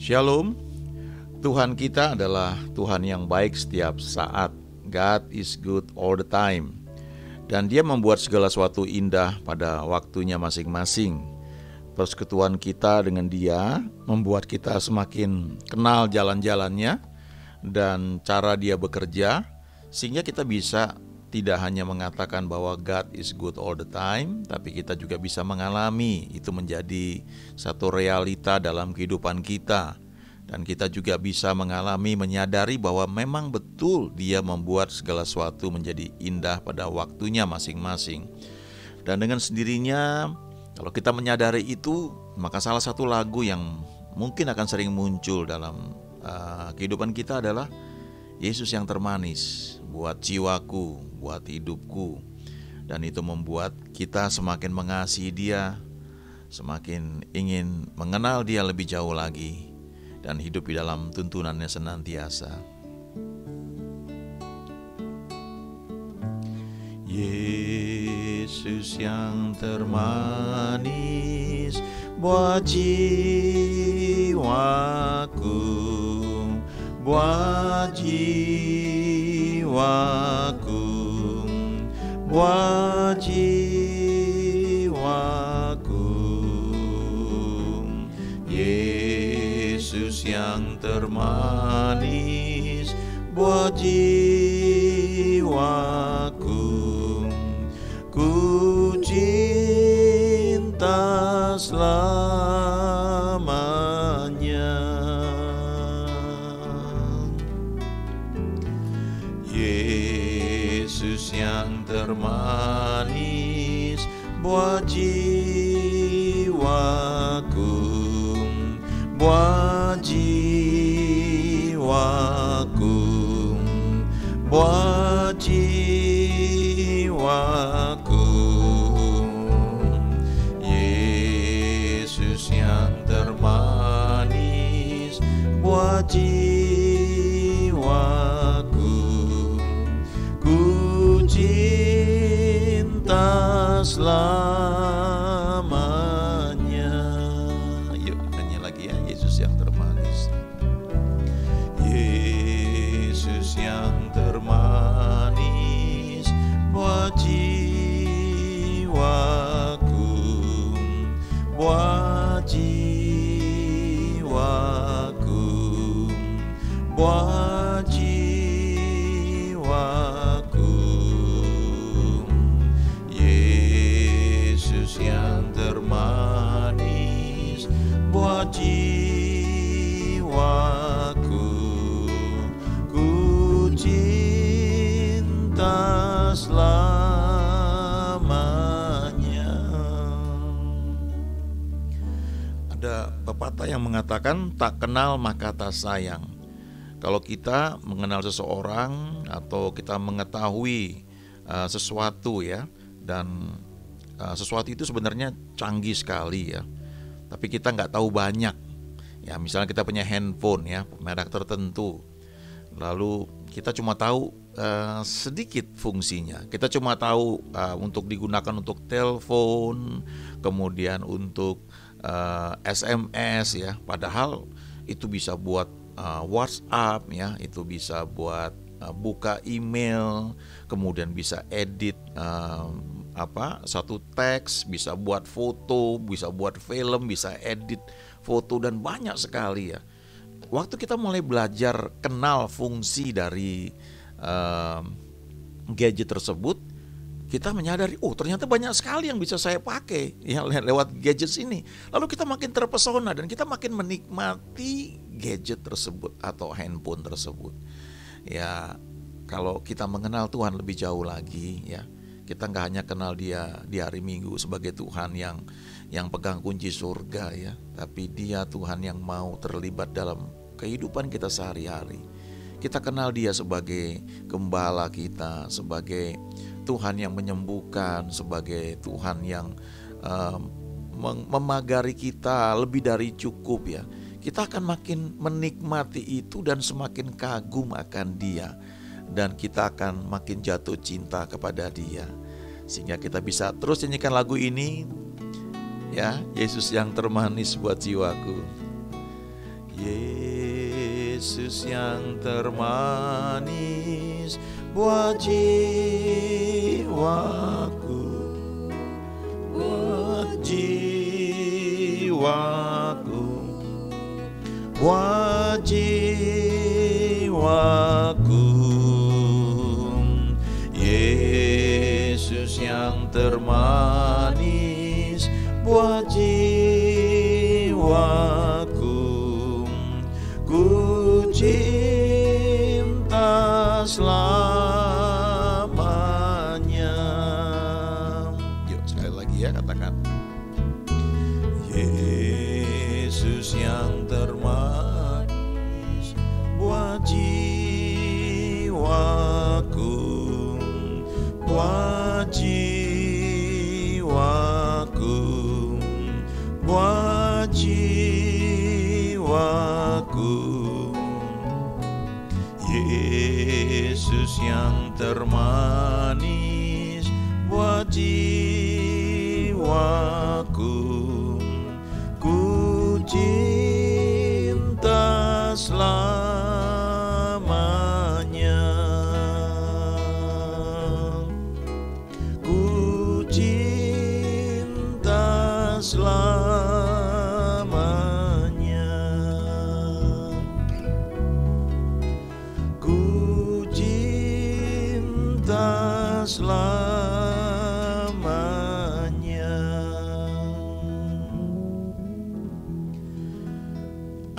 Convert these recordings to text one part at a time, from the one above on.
Shalom. Tuhan kita adalah Tuhan yang baik setiap saat. God is good all the time. Dan dia membuat segala sesuatu indah pada waktunya masing-masing. Persekutuan kita dengan dia membuat kita semakin kenal jalan-jalannya dan cara dia bekerja sehingga kita bisa tidak hanya mengatakan bahwa God is good all the time, tapi kita juga bisa mengalami itu menjadi satu realita dalam kehidupan kita. Dan kita juga bisa mengalami, menyadari bahwa memang betul Dia membuat segala sesuatu menjadi indah pada waktunya masing-masing. Dan dengan sendirinya, kalau kita menyadari itu, maka salah satu lagu yang mungkin akan sering muncul dalam uh, kehidupan kita adalah Yesus yang termanis buat jiwaku, buat hidupku. Dan itu membuat kita semakin mengasihi Dia, semakin ingin mengenal Dia lebih jauh lagi dan hidup di dalam tuntunannya senantiasa. Yesus yang termanis buat jiwaku, buat jiwaku, buat jiwaku. Yesus yang termanis buat jiwaku ku cinta selamanya termanis buat jiwaku buat jiwaku buat jiwaku Yesus yang termanis buat mengatakan tak kenal maka tak sayang. Kalau kita mengenal seseorang atau kita mengetahui uh, sesuatu ya dan uh, sesuatu itu sebenarnya canggih sekali ya tapi kita nggak tahu banyak. Ya misalnya kita punya handphone ya merek tertentu lalu kita cuma tahu uh, sedikit fungsinya. Kita cuma tahu uh, untuk digunakan untuk telepon kemudian untuk SMS ya. Padahal itu bisa buat uh, WhatsApp ya itu bisa buat uh, buka email kemudian bisa edit uh, apa satu teks bisa buat foto bisa buat film bisa edit foto dan banyak sekali ya. Waktu kita mulai belajar kenal fungsi dari uh, gadget tersebut kita menyadari oh ternyata banyak sekali yang bisa saya pakai ya le- lewat gadget ini. Lalu kita makin terpesona dan kita makin menikmati gadget tersebut atau handphone tersebut. Ya kalau kita mengenal Tuhan lebih jauh lagi ya kita nggak hanya kenal dia di hari Minggu sebagai Tuhan yang yang pegang kunci surga ya tapi dia Tuhan yang mau terlibat dalam kehidupan kita sehari-hari. Kita kenal dia sebagai gembala kita sebagai Tuhan yang menyembuhkan sebagai Tuhan yang um, memagari kita lebih dari cukup ya. Kita akan makin menikmati itu dan semakin kagum akan dia dan kita akan makin jatuh cinta kepada dia. Sehingga kita bisa terus nyanyikan lagu ini ya Yesus yang termanis buat jiwaku. Yesus yang termanis buat jiwaku. Buat jiwaku. Buat jiwaku. Yesus yang termanis. Buat jiwaku. Ku cinta selamanya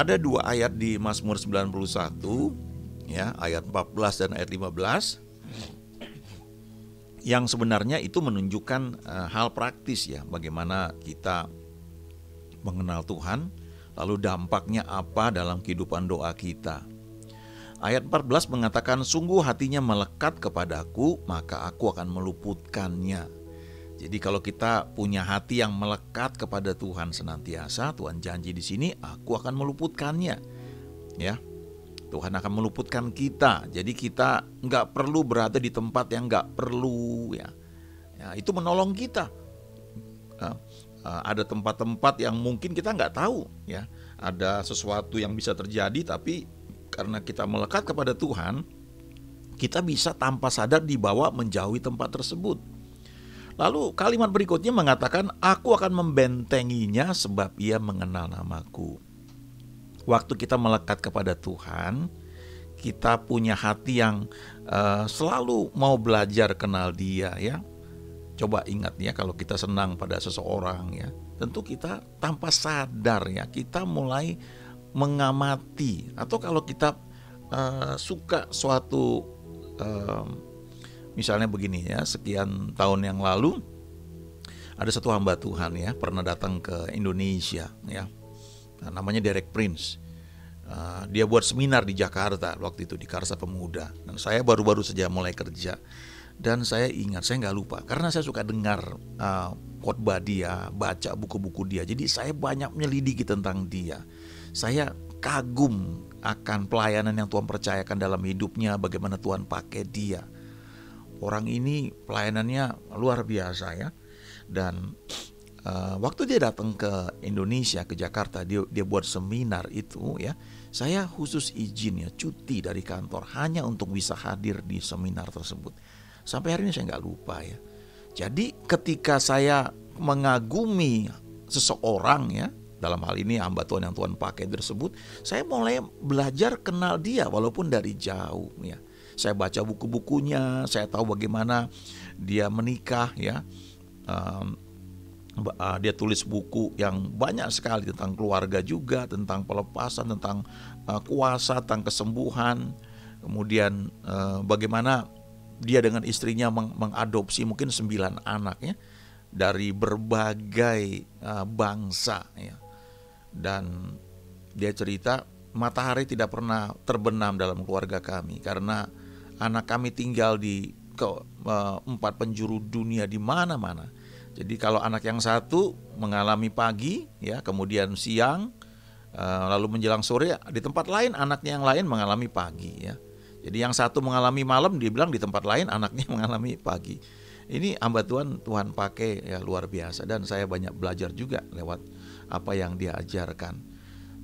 ada dua ayat di Mazmur 91 ya ayat 14 dan ayat 15 yang sebenarnya itu menunjukkan eh, hal praktis ya bagaimana kita mengenal Tuhan lalu dampaknya apa dalam kehidupan doa kita. Ayat 14 mengatakan sungguh hatinya melekat kepadaku maka aku akan meluputkannya. Jadi kalau kita punya hati yang melekat kepada Tuhan senantiasa, Tuhan janji di sini aku akan meluputkannya. Ya. Tuhan akan meluputkan kita. Jadi kita nggak perlu berada di tempat yang nggak perlu ya. ya. Itu menolong kita. Uh, ada tempat-tempat yang mungkin kita nggak tahu ya. Ada sesuatu yang bisa terjadi tapi karena kita melekat kepada Tuhan, kita bisa tanpa sadar dibawa menjauhi tempat tersebut. Lalu kalimat berikutnya mengatakan, "Aku akan membentenginya sebab ia mengenal namaku." Waktu kita melekat kepada Tuhan, kita punya hati yang uh, selalu mau belajar kenal Dia ya. Coba ingat ya kalau kita senang pada seseorang ya, tentu kita tanpa sadar ya kita mulai mengamati atau kalau kita uh, suka suatu uh, misalnya begini ya sekian tahun yang lalu ada satu hamba Tuhan ya pernah datang ke Indonesia ya. Nah, namanya Derek Prince. Uh, dia buat seminar di Jakarta waktu itu di Karsa Pemuda. Dan saya baru-baru saja mulai kerja. Dan saya ingat saya nggak lupa. Karena saya suka dengar uh, khotbah dia baca buku-buku dia. Jadi saya banyak menyelidiki tentang dia. Saya kagum akan pelayanan yang Tuhan percayakan dalam hidupnya, bagaimana Tuhan pakai dia. Orang ini pelayanannya luar biasa ya. Dan uh, waktu dia datang ke Indonesia, ke Jakarta, dia dia buat seminar itu ya. Saya khusus izin ya cuti dari kantor hanya untuk bisa hadir di seminar tersebut. Sampai hari ini saya nggak lupa ya. Jadi ketika saya mengagumi seseorang ya, dalam hal ini hamba Tuhan yang Tuhan pakai tersebut, saya mulai belajar kenal dia walaupun dari jauh ya. Saya baca buku-bukunya, saya tahu bagaimana dia menikah ya. Um, dia tulis buku yang banyak sekali tentang keluarga juga, tentang pelepasan, tentang uh, kuasa, tentang kesembuhan. Kemudian uh, bagaimana dia dengan istrinya meng mengadopsi mungkin sembilan anaknya dari berbagai uh, bangsa ya dan dia cerita matahari tidak pernah terbenam dalam keluarga kami karena anak kami tinggal di ke uh, empat penjuru dunia di mana-mana. Jadi kalau anak yang satu mengalami pagi ya, kemudian siang uh, lalu menjelang sore di tempat lain anaknya yang lain mengalami pagi ya. Jadi yang satu mengalami malam dia bilang di tempat lain anaknya mengalami pagi. Ini hamba Tuhan Tuhan pakai ya luar biasa dan saya banyak belajar juga lewat apa yang dia ajarkan.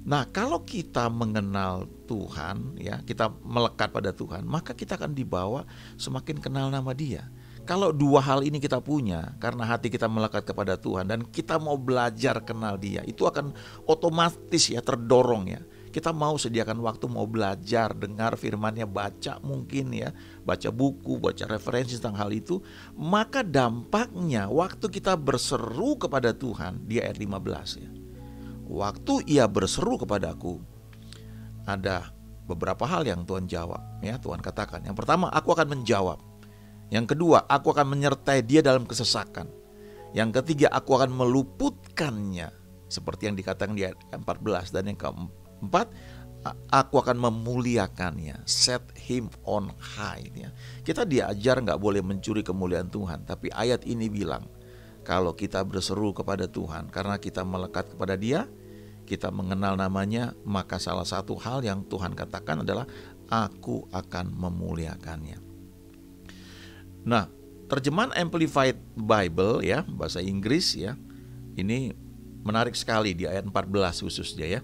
Nah, kalau kita mengenal Tuhan, ya, kita melekat pada Tuhan, maka kita akan dibawa semakin kenal nama Dia. Kalau dua hal ini kita punya, karena hati kita melekat kepada Tuhan dan kita mau belajar kenal Dia, itu akan otomatis ya terdorong ya. Kita mau sediakan waktu mau belajar, dengar firmannya, baca mungkin ya, baca buku, baca referensi tentang hal itu, maka dampaknya waktu kita berseru kepada Tuhan di ayat 15 ya Waktu ia berseru kepadaku, ada beberapa hal yang Tuhan jawab. Ya, Tuhan katakan. Yang pertama, aku akan menjawab. Yang kedua, aku akan menyertai dia dalam kesesakan. Yang ketiga, aku akan meluputkannya. Seperti yang dikatakan di ayat 14. Dan yang keempat, aku akan memuliakannya. Set him on high. Ya. Kita diajar nggak boleh mencuri kemuliaan Tuhan. Tapi ayat ini bilang, kalau kita berseru kepada Tuhan karena kita melekat kepada Dia, kita mengenal namanya, maka salah satu hal yang Tuhan katakan adalah aku akan memuliakannya. Nah, terjemahan Amplified Bible ya, bahasa Inggris ya. Ini menarik sekali di ayat 14 khususnya ya.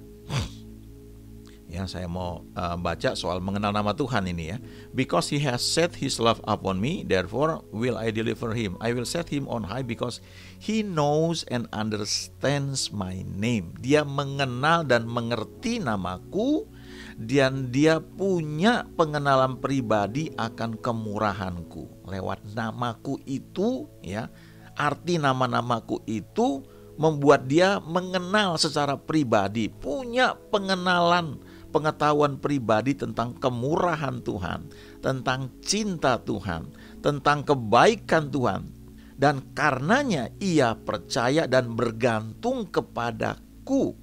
Ya, saya mau uh, baca soal mengenal nama Tuhan ini ya. Because he has set his love upon me, therefore will I deliver him. I will set him on high because he knows and understands my name. Dia mengenal dan mengerti namaku dan dia punya pengenalan pribadi akan kemurahanku lewat namaku itu ya. Arti nama-namaku itu membuat dia mengenal secara pribadi, punya pengenalan pengetahuan pribadi tentang kemurahan Tuhan, tentang cinta Tuhan, tentang kebaikan Tuhan. Dan karenanya ia percaya dan bergantung kepadaku,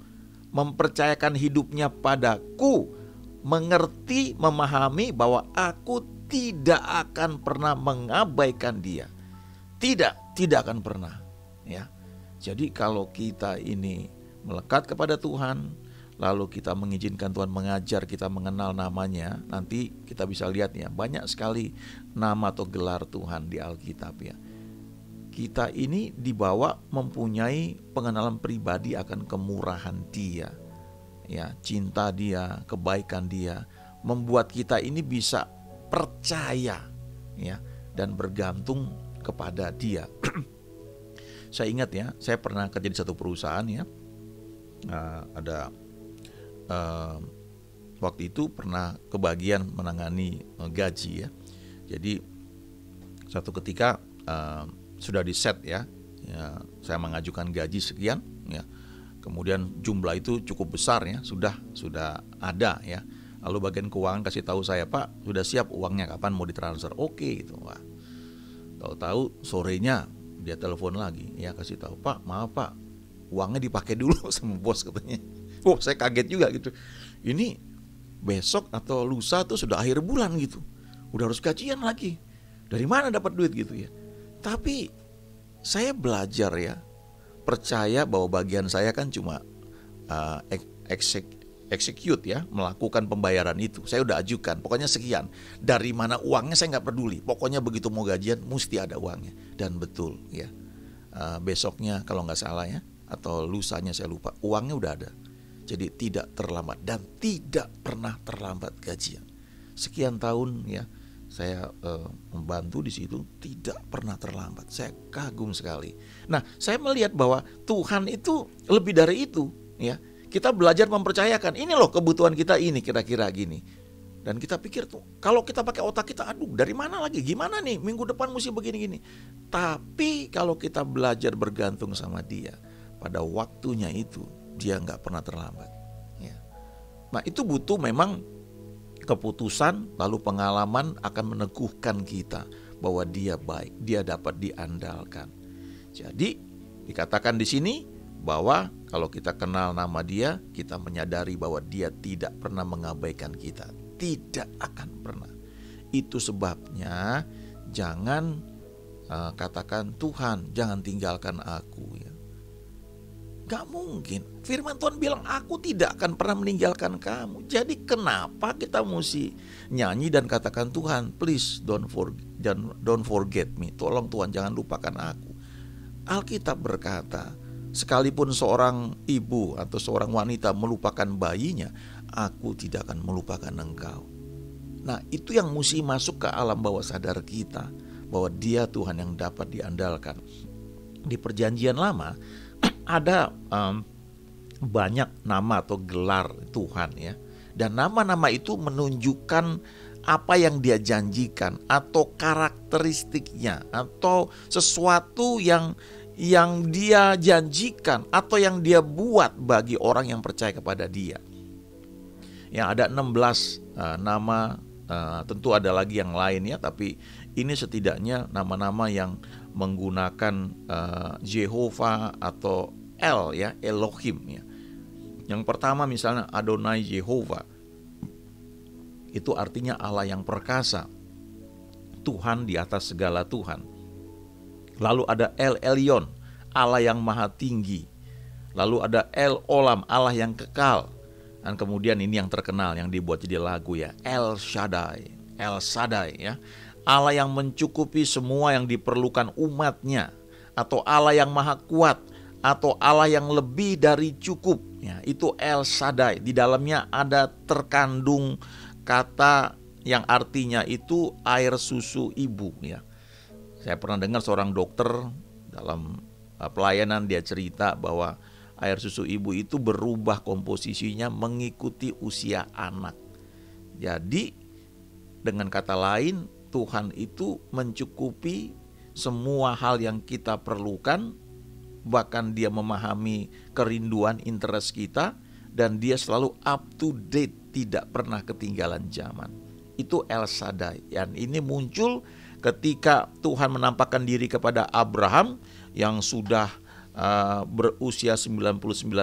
mempercayakan hidupnya padaku, mengerti, memahami bahwa aku tidak akan pernah mengabaikan dia. Tidak, tidak akan pernah, ya. Jadi kalau kita ini melekat kepada Tuhan, lalu kita mengizinkan Tuhan mengajar kita mengenal namanya, nanti kita bisa lihat ya, banyak sekali nama atau gelar Tuhan di Alkitab ya. Kita ini dibawa mempunyai pengenalan pribadi akan kemurahan Dia. Ya, cinta Dia, kebaikan Dia, membuat kita ini bisa percaya ya dan bergantung kepada Dia. saya ingat ya, saya pernah kerja di satu perusahaan ya. Uh, ada uh, waktu itu pernah kebagian menangani uh, gaji ya. Jadi satu ketika uh, sudah di set ya, ya, saya mengajukan gaji sekian ya. Kemudian jumlah itu cukup besar ya, sudah sudah ada ya. Lalu bagian keuangan kasih tahu saya, "Pak, sudah siap uangnya kapan mau ditransfer?" Oke itu, Pak. Tahu-tahu sorenya dia telepon lagi, ya kasih tahu, "Pak, maaf Pak, uangnya dipakai dulu sama bos katanya." Oh saya kaget juga gitu. Ini besok atau lusa tuh sudah akhir bulan gitu. Udah harus gajian lagi. Dari mana dapat duit gitu ya? Tapi saya belajar ya percaya bahwa bagian saya kan cuma uh, execute ya melakukan pembayaran itu. Saya udah ajukan pokoknya sekian. Dari mana uangnya saya nggak peduli. Pokoknya begitu mau gajian mesti ada uangnya. Dan betul ya. Uh, besoknya kalau nggak salah ya atau lusanya saya lupa uangnya udah ada jadi tidak terlambat dan tidak pernah terlambat gajian. Sekian tahun ya saya uh, membantu di situ tidak pernah terlambat. Saya kagum sekali. Nah, saya melihat bahwa Tuhan itu lebih dari itu, ya. Kita belajar mempercayakan ini loh kebutuhan kita ini kira-kira gini. Dan kita pikir tuh kalau kita pakai otak kita aduh dari mana lagi? Gimana nih? Minggu depan mesti begini-gini. Tapi kalau kita belajar bergantung sama dia pada waktunya itu dia nggak pernah terlambat. Ya. Nah itu butuh memang keputusan lalu pengalaman akan meneguhkan kita bahwa dia baik, dia dapat diandalkan. Jadi dikatakan di sini bahwa kalau kita kenal nama dia, kita menyadari bahwa dia tidak pernah mengabaikan kita, tidak akan pernah. Itu sebabnya jangan uh, katakan Tuhan, jangan tinggalkan aku ya. Gak mungkin. Firman Tuhan bilang, aku tidak akan pernah meninggalkan kamu. Jadi kenapa kita mesti nyanyi dan katakan Tuhan, please don't forget, don't forget me. Tolong Tuhan jangan lupakan aku. Alkitab berkata sekalipun seorang ibu atau seorang wanita melupakan bayinya, aku tidak akan melupakan engkau. Nah, itu yang mesti masuk ke alam bawah sadar kita bahwa Dia Tuhan yang dapat diandalkan. Di Perjanjian Lama ada um, banyak nama atau gelar Tuhan ya, dan nama-nama itu menunjukkan apa yang dia janjikan atau karakteristiknya atau sesuatu yang yang dia janjikan atau yang dia buat bagi orang yang percaya kepada dia. Yang ada 16 uh, nama uh, tentu ada lagi yang lain ya tapi ini setidaknya nama-nama yang menggunakan uh, Jehovah atau El ya Elohim ya. Yang pertama misalnya Adonai Jehovah itu artinya Allah yang perkasa. Tuhan di atas segala Tuhan. Lalu ada El Elyon, Allah yang maha tinggi. Lalu ada El Olam, Allah yang kekal. Dan kemudian ini yang terkenal yang dibuat jadi lagu ya, El Shaddai, El Shaddai ya. Allah yang mencukupi semua yang diperlukan umatnya atau Allah yang maha kuat atau Allah yang lebih dari cukup ya itu El Shaddai di dalamnya ada terkandung kata yang artinya itu air susu ibu ya. Saya pernah dengar seorang dokter dalam uh, pelayanan dia cerita bahwa air susu ibu itu berubah komposisinya mengikuti usia anak. Jadi dengan kata lain Tuhan itu mencukupi semua hal yang kita perlukan bahkan dia memahami kerinduan interest kita dan dia selalu up to date tidak pernah ketinggalan zaman. Itu El Shaddai. Dan ini muncul ketika Tuhan menampakkan diri kepada Abraham yang sudah uh, berusia 99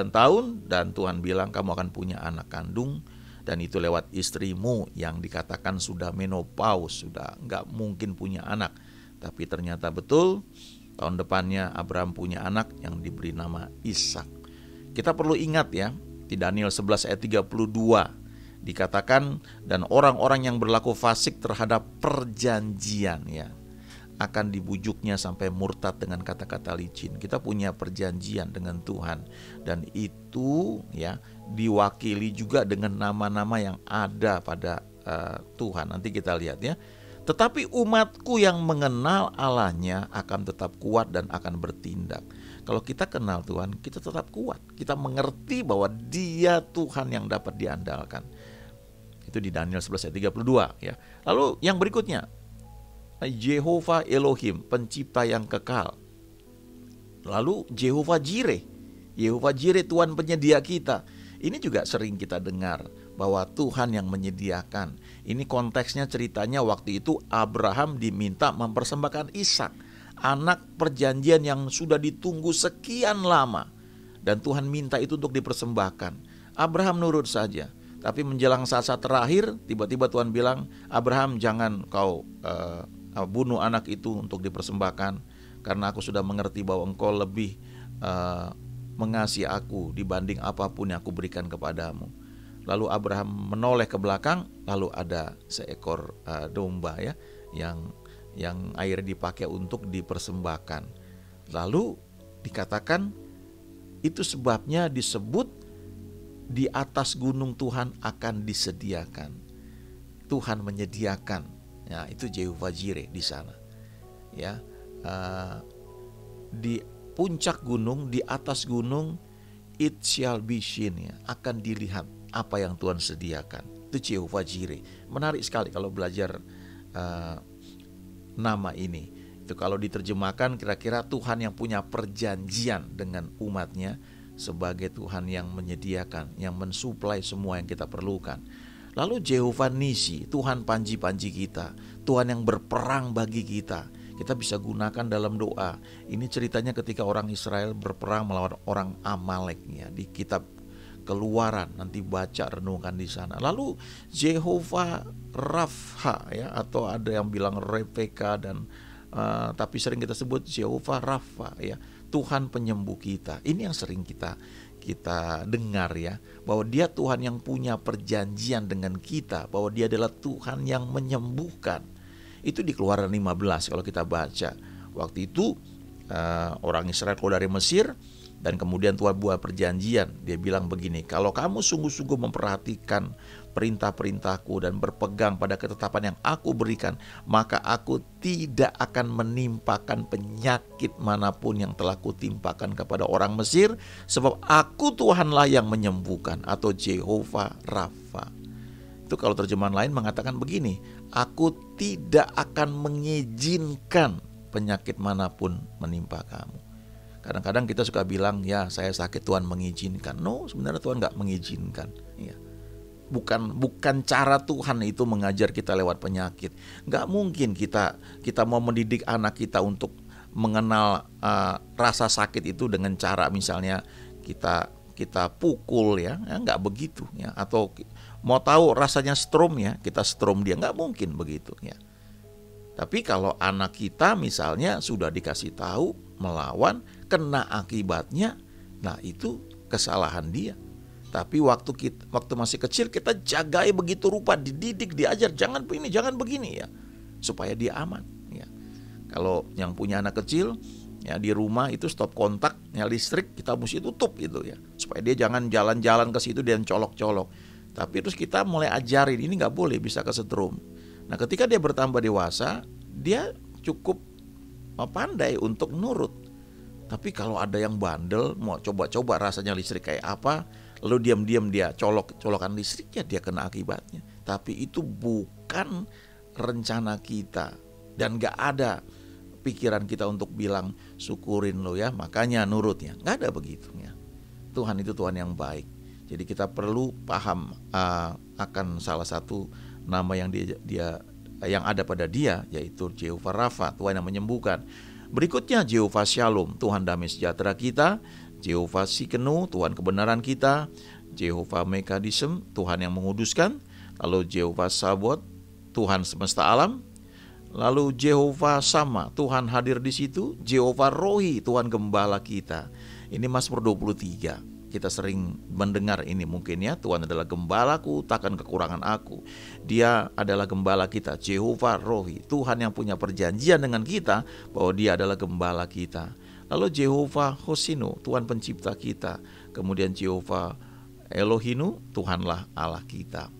tahun dan Tuhan bilang kamu akan punya anak kandung dan itu lewat istrimu yang dikatakan sudah menopause, sudah nggak mungkin punya anak. Tapi ternyata betul tahun depannya Abraham punya anak yang diberi nama Ishak. Kita perlu ingat ya, di Daniel 11 ayat 32 dikatakan dan orang-orang yang berlaku fasik terhadap perjanjian ya akan dibujuknya sampai murtad dengan kata-kata licin. Kita punya perjanjian dengan Tuhan dan itu ya diwakili juga dengan nama-nama yang ada pada uh, Tuhan. Nanti kita lihat ya. Tetapi umatku yang mengenal Allahnya akan tetap kuat dan akan bertindak. Kalau kita kenal Tuhan, kita tetap kuat. Kita mengerti bahwa Dia Tuhan yang dapat diandalkan. Itu di Daniel 11 ayat 32 ya. Lalu yang berikutnya Jehovah Elohim, pencipta yang kekal. Lalu Jehovah Jireh. Jehovah Jireh Tuhan penyedia kita. Ini juga sering kita dengar bahwa Tuhan yang menyediakan. Ini konteksnya ceritanya waktu itu Abraham diminta mempersembahkan Ishak, anak perjanjian yang sudah ditunggu sekian lama. Dan Tuhan minta itu untuk dipersembahkan. Abraham nurut saja. Tapi menjelang saat-saat terakhir, tiba-tiba Tuhan bilang, Abraham jangan kau uh, bunuh anak itu untuk dipersembahkan, karena aku sudah mengerti bahwa engkau lebih uh, mengasihi aku dibanding apa pun yang aku berikan kepadamu. Lalu Abraham menoleh ke belakang, lalu ada seekor uh, domba ya, yang yang air dipakai untuk dipersembahkan. Lalu dikatakan itu sebabnya disebut di atas gunung Tuhan akan disediakan. Tuhan menyediakan. Ya, itu Jehovah Jireh di sana. Ya. Uh, di puncak gunung, di atas gunung it shall be seen ya, akan dilihat apa yang Tuhan sediakan. Itu Jehovah Jireh. Menarik sekali kalau belajar uh, nama ini. Itu kalau diterjemahkan kira-kira Tuhan yang punya perjanjian dengan umatnya sebagai Tuhan yang menyediakan, yang mensuplai semua yang kita perlukan. Lalu Jehovah Nisi, Tuhan panji-panji kita, Tuhan yang berperang bagi kita. Kita bisa gunakan dalam doa. Ini ceritanya ketika orang Israel berperang melawan orang Amalek ya di kitab Keluaran nanti baca renungkan di sana. Lalu Jehovah Rafa ya atau ada yang bilang Rebecca dan uh, tapi sering kita sebut Jehovah Rafa ya Tuhan penyembuh kita. Ini yang sering kita kita dengar ya, bahwa Dia Tuhan yang punya perjanjian dengan kita, bahwa Dia adalah Tuhan yang menyembuhkan. Itu di Keluaran 15 kalau kita baca. Waktu itu uh, orang Israel keluar dari Mesir, Dan kemudian Tuhan buat perjanjian. Dia bilang begini, kalau kamu sungguh-sungguh memperhatikan perintah-perintahku dan berpegang pada ketetapan yang aku berikan, maka aku tidak akan menimpakan penyakit mana pun yang telah kutimpakan kepada orang Mesir, sebab aku Tuhanlah yang menyembuhkan atau Jehovah Rafa. Itu kalau terjemahan lain mengatakan begini, aku tidak akan mengizinkan penyakit mana pun menimpa kamu. Kadang-kadang kita suka bilang, ya saya sakit Tuhan mengizinkan. No, sebenarnya Tuhan nggak mengizinkan. Ya bukan bukan cara Tuhan itu mengajar kita lewat penyakit. Nggak mungkin kita kita mau mendidik anak kita untuk mengenal uh, rasa sakit itu dengan cara misalnya kita kita pukul ya, ya nggak begitu ya atau mau tahu rasanya strom ya kita strom dia nggak mungkin begitu ya. Tapi kalau anak kita misalnya sudah dikasih tahu melawan kena akibatnya, nah itu kesalahan dia tapi waktu kita, waktu masih kecil kita jagai begitu rupa, dididik, diajar jangan begini, jangan begini ya, supaya dia aman. Ya. Kalau yang punya anak kecil ya di rumah itu stop kontak ya listrik kita mesti tutup gitu ya, supaya dia jangan jalan-jalan ke situ dan colok-colok. Tapi terus kita mulai ajarin ini nggak boleh bisa kesetrum. Nah ketika dia bertambah dewasa, dia cukup pandai untuk nurut. Tapi kalau ada yang bandel mau coba-coba rasanya listrik kayak apa, lalu diam-diam dia colok colokan listriknya dia kena akibatnya. Tapi itu bukan rencana kita. Dan gak ada pikiran kita untuk bilang syukurin lo ya makanya nurutnya. Nggak ada begitu ya Tuhan itu Tuhan yang baik. Jadi kita perlu paham uh, akan salah satu nama yang dia, dia yang ada pada dia yaitu Jehovah Rafa Tuhan yang menyembuhkan berikutnya Jehovah Shalom Tuhan damai sejahtera kita. Jehovah Sikenu, Tuhan kebenaran kita, Jehovah Mekadism, Tuhan yang menguduskan, lalu Jehovah Sabot, Tuhan semesta alam, lalu Jehovah Sama, Tuhan hadir di situ, Jehovah Rohi, Tuhan gembala kita. Ini Mazmur 23. Kita sering mendengar ini mungkin ya, Tuhan adalah gembalaku, takkan kekurangan aku. Dia adalah gembala kita, Jehovah Rohi, Tuhan yang punya perjanjian dengan kita bahwa dia adalah gembala kita. Lalu Jehovah Hosinu, Tuhan pencipta kita. Kemudian Jehovah Elohinu, Tuhanlah Allah kita.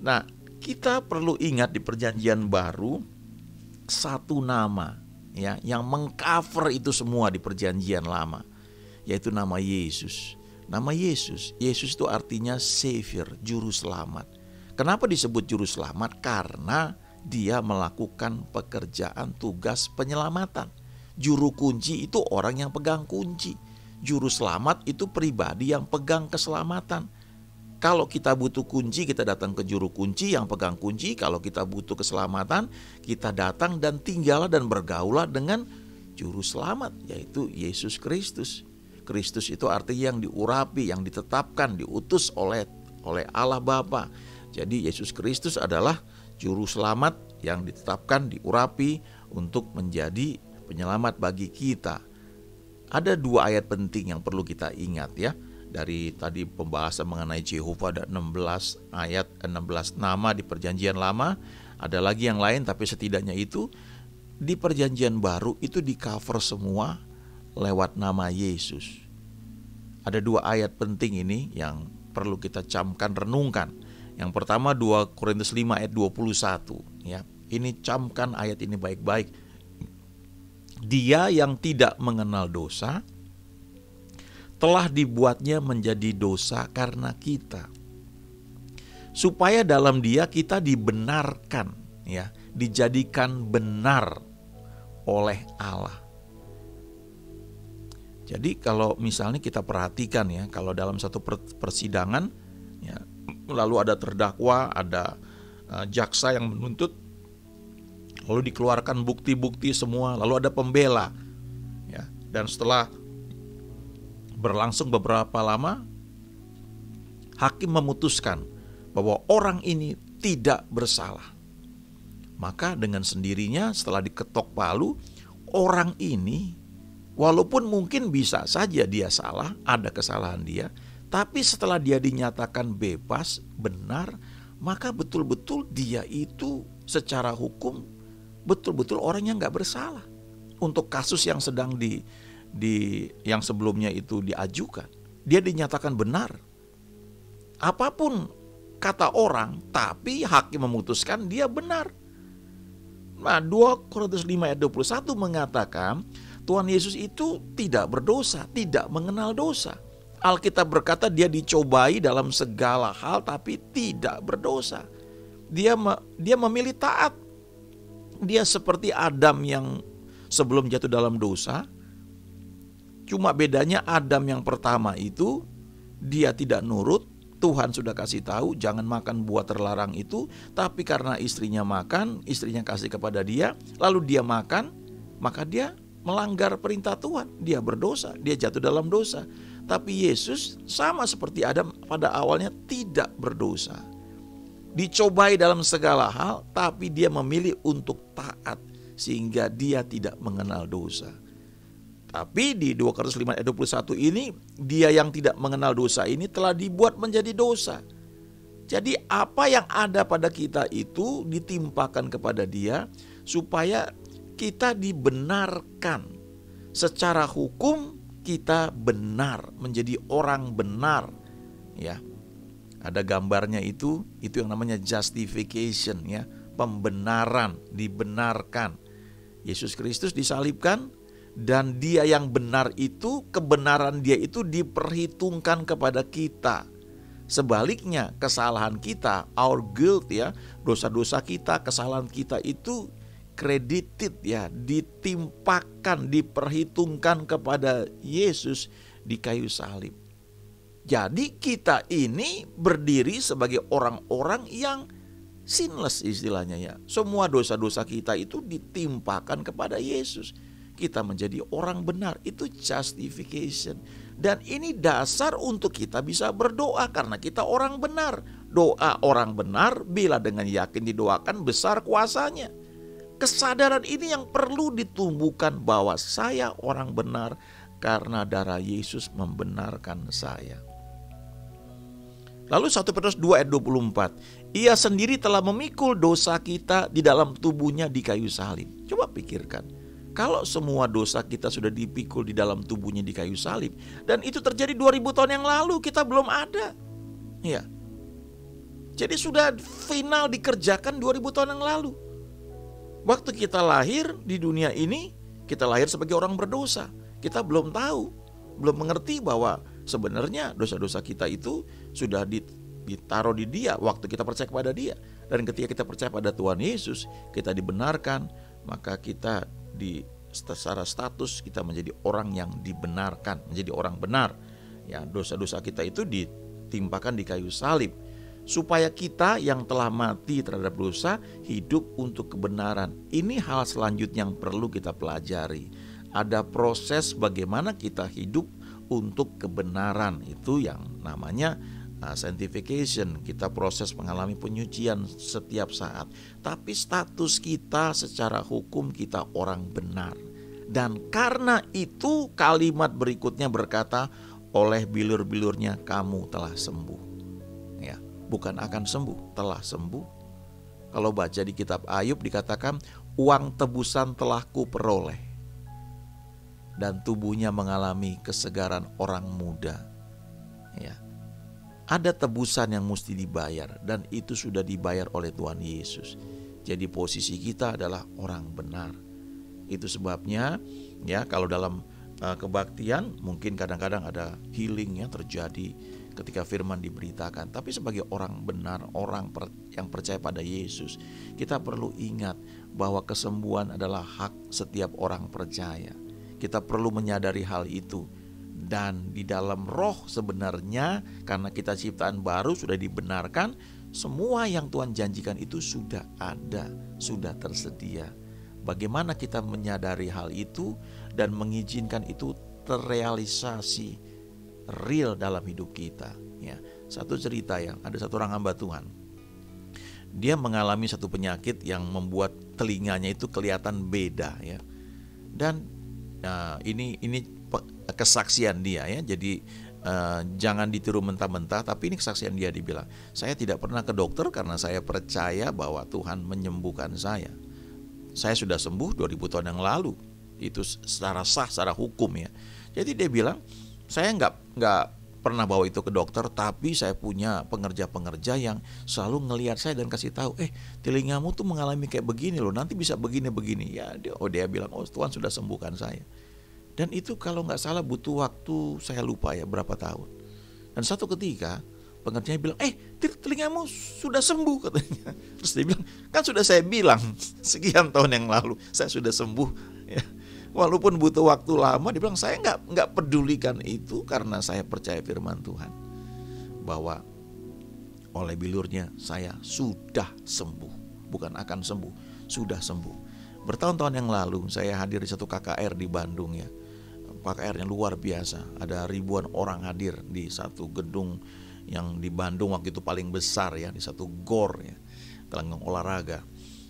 Nah, kita perlu ingat di perjanjian baru satu nama ya yang mengcover itu semua di perjanjian lama yaitu nama Yesus. Nama Yesus, Yesus itu artinya savior, juru selamat. Kenapa disebut juru selamat? Karena dia melakukan pekerjaan tugas penyelamatan. Juru kunci itu orang yang pegang kunci. Juru selamat itu pribadi yang pegang keselamatan. Kalau kita butuh kunci, kita datang ke juru kunci yang pegang kunci. Kalau kita butuh keselamatan, kita datang dan tinggal dan bergaulah dengan juru selamat, yaitu Yesus Kristus. Kristus itu artinya yang diurapi, yang ditetapkan, diutus oleh oleh Allah Bapa. Jadi Yesus Kristus adalah juru selamat yang ditetapkan, diurapi untuk menjadi penyelamat bagi kita. Ada dua ayat penting yang perlu kita ingat ya. Dari tadi pembahasan mengenai Jehovah ada 16 ayat 16 nama di perjanjian lama. Ada lagi yang lain tapi setidaknya itu di perjanjian baru itu di cover semua lewat nama Yesus. Ada dua ayat penting ini yang perlu kita camkan renungkan. Yang pertama 2 Korintus 5 ayat 21 ya. Ini camkan ayat ini baik-baik dia yang tidak mengenal dosa telah dibuatnya menjadi dosa karena kita. Supaya dalam dia kita dibenarkan ya, dijadikan benar oleh Allah. Jadi kalau misalnya kita perhatikan ya, kalau dalam satu persidangan ya, lalu ada terdakwa, ada uh, jaksa yang menuntut lalu dikeluarkan bukti-bukti semua, lalu ada pembela. Ya, dan setelah berlangsung beberapa lama, hakim memutuskan bahwa orang ini tidak bersalah. Maka dengan sendirinya setelah diketok palu, orang ini walaupun mungkin bisa saja dia salah, ada kesalahan dia, tapi setelah dia dinyatakan bebas, benar, maka betul-betul dia itu secara hukum betul-betul orang yang nggak bersalah untuk kasus yang sedang di di yang sebelumnya itu diajukan, dia dinyatakan benar. Apa pun kata orang, tapi hakim memutuskan dia benar. Nah, 2 Korintus 5 ayat 21 mengatakan Tuhan Yesus itu tidak berdosa, tidak mengenal dosa. Alkitab berkata dia dicobai dalam segala hal tapi tidak berdosa. Dia dia memilih taat. Dia seperti Adam yang sebelum jatuh dalam dosa. Cuma bedanya Adam yang pertama itu dia tidak nurut, Tuhan sudah kasih tahu jangan makan buah terlarang itu, tapi karena istrinya makan, istrinya kasih kepada dia, lalu dia makan, maka dia melanggar perintah Tuhan, dia berdosa, dia jatuh dalam dosa. Tapi Yesus sama seperti Adam pada awalnya tidak berdosa. Dicobai dalam segala hal, tapi dia memilih untuk taat sehingga dia tidak mengenal dosa. Tapi di 2 Korintus 5 ayat 21 ini dia yang tidak mengenal dosa ini telah dibuat menjadi dosa. Jadi apa yang ada pada kita itu ditimpakan kepada dia supaya kita dibenarkan. Secara hukum kita benar, menjadi orang benar. Ya. Ada gambarnya itu, itu yang namanya justification ya, pembenaran, dibenarkan. Yesus Kristus disalibkan dan dia yang benar itu kebenaran dia itu diperhitungkan kepada kita. Sebaliknya, kesalahan kita, our guilt ya, dosa-dosa kita, kesalahan kita itu credited ya, ditimpakan, diperhitungkan kepada Yesus di kayu salib. Jadi kita ini berdiri sebagai orang-orang yang sinless istilahnya ya. Semua dosa-dosa kita itu ditimpakan kepada Yesus kita menjadi orang benar. Itu justification. Dan ini dasar untuk kita bisa berdoa karena kita orang benar. Doa orang benar bila dengan yakin didoakan besar kuasanya. Kesadaran ini yang perlu ditumbuhkan bahwa saya orang benar karena darah Yesus membenarkan saya. Lalu 1 Petrus 2 ayat 24. Ia sendiri telah memikul dosa kita di dalam tubuhnya di kayu salib. Coba pikirkan. Kalau semua dosa kita sudah dipikul di dalam tubuhnya di kayu salib dan itu terjadi 2000 tahun yang lalu kita belum ada. Ya. Jadi sudah final dikerjakan 2000 tahun yang lalu. Waktu kita lahir di dunia ini, kita lahir sebagai orang berdosa. Kita belum tahu, belum mengerti bahwa sebenarnya dosa-dosa kita itu sudah ditaruh di dia waktu kita percaya kepada dia. Dan ketika kita percaya pada Tuhan Yesus, kita dibenarkan, maka kita di secara status kita menjadi orang yang dibenarkan, menjadi orang benar. Ya, dosa-dosa kita itu ditimpakan di kayu salib supaya kita yang telah mati terhadap dosa hidup untuk kebenaran. Ini hal selanjutnya yang perlu kita pelajari. Ada proses bagaimana kita hidup untuk kebenaran itu yang namanya uh, sanctification. Kita proses mengalami penyucian setiap saat. Tapi status kita secara hukum kita orang benar. Dan karena itu kalimat berikutnya berkata, oleh bilur-bilurnya kamu telah sembuh. Bukan akan sembuh, telah sembuh. Kalau baca di kitab Ayub dikatakan uang tebusan telah ku peroleh dan tubuhnya mengalami kesegaran orang muda. Ya. Ada tebusan yang mesti dibayar dan itu sudah dibayar oleh Tuhan Yesus. Jadi posisi kita adalah orang benar itu sebabnya ya kalau dalam uh, kebaktian mungkin kadang-kadang ada healing yang terjadi ketika firman diberitakan. Tapi sebagai orang benar, orang per, yang percaya pada Yesus, kita perlu ingat bahwa kesembuhan adalah hak setiap orang percaya. Kita perlu menyadari hal itu. Dan di dalam roh sebenarnya karena kita ciptaan baru sudah dibenarkan, semua yang Tuhan janjikan itu sudah ada, sudah tersedia. Bagaimana kita menyadari hal itu dan mengizinkan itu terrealisasi real dalam hidup kita. Ya, satu cerita yang ada satu orang hamba Tuhan. Dia mengalami satu penyakit yang membuat telinganya itu kelihatan beda ya. Dan uh, ini ini kesaksian dia ya. Jadi uh, jangan ditiru mentah-mentah tapi ini kesaksian dia dibilang saya tidak pernah ke dokter karena saya percaya bahwa Tuhan menyembuhkan saya saya sudah sembuh 2000 tahun yang lalu. itu secara sah, secara hukum ya. Jadi dia bilang, saya nggak nggak pernah bawa itu ke dokter, tapi saya punya pengerja-pengerja yang selalu ngelihat saya dan kasih tahu, eh telingamu tuh mengalami kayak begini loh, nanti bisa begini-begini. Ya dia, oh dia bilang, oh Tuhan sudah sembuhkan saya. Dan itu kalau nggak salah butuh waktu, saya lupa ya berapa tahun. Dan satu ketika pengerjanya bilang, eh telingamu sudah sembuh katanya. Terus dia bilang, kan sudah saya bilang sekian tahun yang lalu saya sudah sembuh. Walaupun butuh waktu lama dia bilang saya nggak nggak pedulikan itu karena saya percaya firman Tuhan bahwa oleh bilurnya saya sudah sembuh bukan akan sembuh sudah sembuh. Bertahun-tahun yang lalu saya hadir di satu KKR di Bandung ya. KKR yang luar biasa. Ada ribuan orang hadir di satu gedung yang di Bandung waktu itu paling besar ya di satu gor ya gelanggang olahraga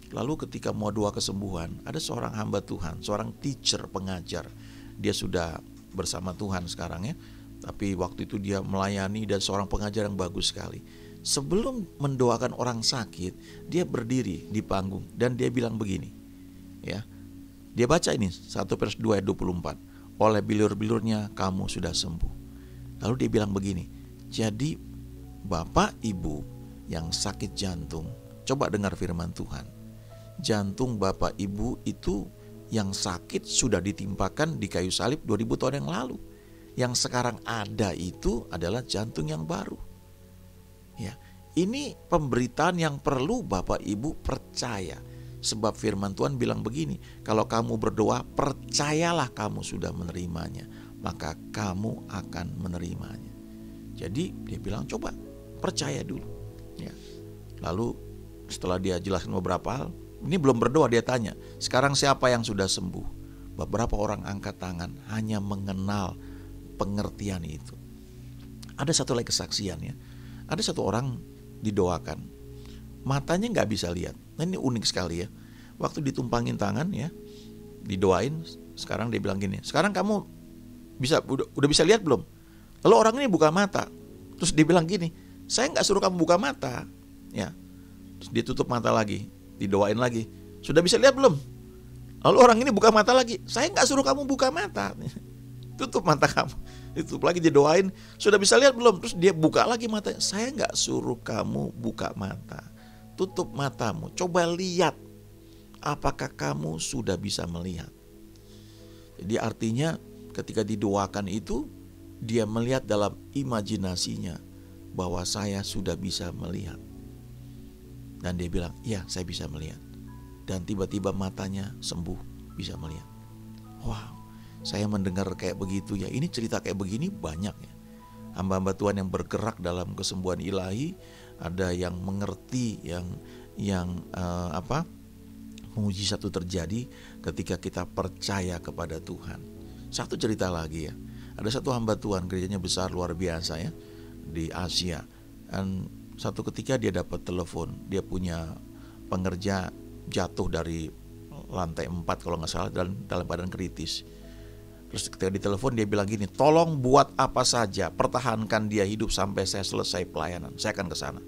Lalu ketika mau doa kesembuhan, ada seorang hamba Tuhan, seorang teacher, pengajar. Dia sudah bersama Tuhan sekarang ya. Tapi waktu itu dia melayani dan seorang pengajar yang bagus sekali. Sebelum mendoakan orang sakit, dia berdiri di panggung dan dia bilang begini. Ya. Dia baca ini 1 Petrus 2 ayat 24. Oleh bilur-bilurnya kamu sudah sembuh. Lalu dia bilang begini. Jadi Bapak Ibu yang sakit jantung, coba dengar firman Tuhan jantung bapak ibu itu yang sakit sudah ditimpakan di kayu salib 2000 tahun yang lalu. Yang sekarang ada itu adalah jantung yang baru. Ya, ini pemberitaan yang perlu Bapak Ibu percaya. Sebab firman Tuhan bilang begini, kalau kamu berdoa, percayalah kamu sudah menerimanya, maka kamu akan menerimanya. Jadi dia bilang coba percaya dulu. Ya. Lalu setelah dia jelaskan beberapa hal, ini belum berdoa dia tanya, sekarang siapa yang sudah sembuh? Beberapa orang angkat tangan hanya mengenal pengertian itu. Ada satu lagi kesaksian ya. Ada satu orang didoakan, matanya nggak bisa lihat. Nah ini unik sekali ya. Waktu ditumpangin tangan ya, didoain. Sekarang dia bilang gini, sekarang kamu bisa udah, udah bisa lihat belum? Lalu orang ini buka mata, terus dia bilang gini, saya nggak suruh kamu buka mata, ya. Terus dia tutup mata lagi didoain lagi. Sudah bisa lihat belum? Lalu orang ini buka mata lagi. Saya nggak suruh kamu buka mata. Tutup mata kamu. Tutup lagi didoain. Sudah bisa lihat belum? Terus dia buka lagi mata. Saya nggak suruh kamu buka mata. Tutup matamu. Coba lihat. Apakah kamu sudah bisa melihat? Jadi artinya ketika didoakan itu dia melihat dalam imajinasinya bahwa saya sudah bisa melihat. Dan dia bilang, "Ya, saya bisa melihat." Dan tiba-tiba matanya sembuh, bisa melihat. Wow, saya mendengar kayak begitu ya. Ini cerita kayak begini banyak ya. Hamba-hamba Tuhan yang bergerak dalam kesembuhan ilahi, ada yang mengerti, yang yang uh, apa? Mujizat itu terjadi ketika kita percaya kepada Tuhan. Satu cerita lagi ya. Ada satu hamba Tuhan gerejanya besar luar biasa ya di Asia. Dan satu ketika dia dapat telepon, dia punya pengerja jatuh dari lantai 4 kalau nggak salah dan dalam keadaan kritis. Terus ketika ditelepon dia bilang gini, tolong buat apa saja, pertahankan dia hidup sampai saya selesai pelayanan. Saya akan ke sana.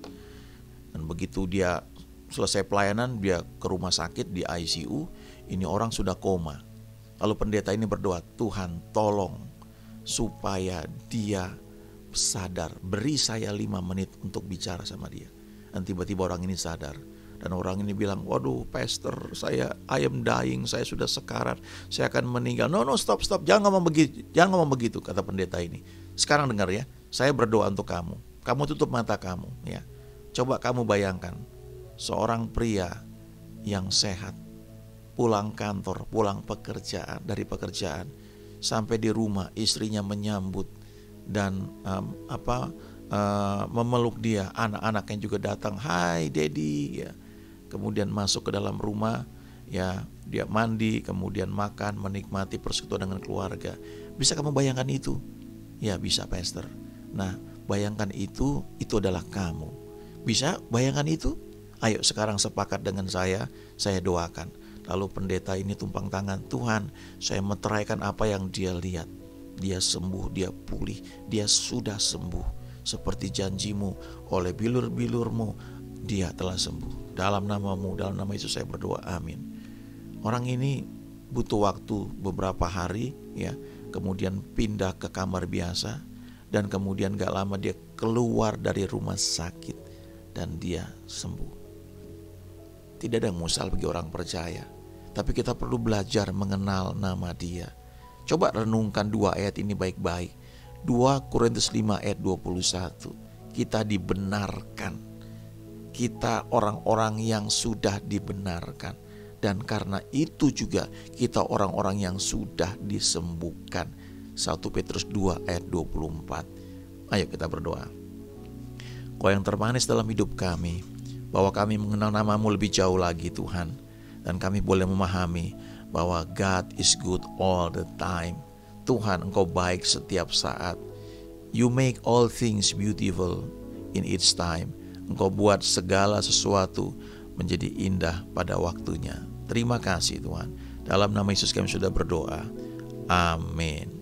Dan begitu dia selesai pelayanan, dia ke rumah sakit di ICU, ini orang sudah koma. Lalu pendeta ini berdoa, Tuhan tolong supaya dia sadar, beri saya lima menit untuk bicara sama dia. Dan tiba-tiba orang ini sadar. Dan orang ini bilang, waduh pastor saya I am dying, saya sudah sekarat, saya akan meninggal. No, no, stop, stop, jangan ngomong begitu, jangan ngomong begitu, kata pendeta ini. Sekarang dengar ya, saya berdoa untuk kamu. Kamu tutup mata kamu, ya. Coba kamu bayangkan, seorang pria yang sehat, pulang kantor, pulang pekerjaan, dari pekerjaan, sampai di rumah istrinya menyambut, dan um, apa uh, memeluk dia. Anak-anaknya juga datang hai daddy ya. Kemudian masuk ke dalam rumah ya. Dia mandi kemudian makan menikmati persekutuan dengan keluarga. Bisa kamu bayangkan itu? Ya bisa pastor. Nah bayangkan itu itu adalah kamu. Bisa bayangkan itu? Ayo sekarang sepakat dengan saya saya doakan. Lalu pendeta ini tumpang tangan Tuhan saya meteraikan apa yang dia lihat dia sembuh, dia pulih, dia sudah sembuh. Seperti janjimu oleh bilur-bilurmu, dia telah sembuh. Dalam namamu, dalam nama Yesus saya berdoa, amin. Orang ini butuh waktu beberapa hari ya, kemudian pindah ke kamar biasa dan kemudian gak lama dia keluar dari rumah sakit dan dia sembuh. Tidak ada yang musal bagi orang percaya, tapi kita perlu belajar mengenal nama dia. Coba renungkan dua ayat ini baik-baik. 2 Korintus 5 ayat 21. Kita dibenarkan. Kita orang-orang yang sudah dibenarkan. Dan karena itu juga kita orang-orang yang sudah disembuhkan 1 Petrus 2 ayat 24. Ayo kita berdoa. Kau yang termanis dalam hidup kami, bahwa kami mengenal namamu lebih jauh lagi Tuhan. Dan kami boleh memahami bahwa God is good all the time. Tuhan engkau baik setiap saat. You make all things beautiful in its time. Engkau buat segala sesuatu menjadi indah pada waktunya. Terima kasih Tuhan. Dalam nama Yesus kami sudah berdoa. Amin.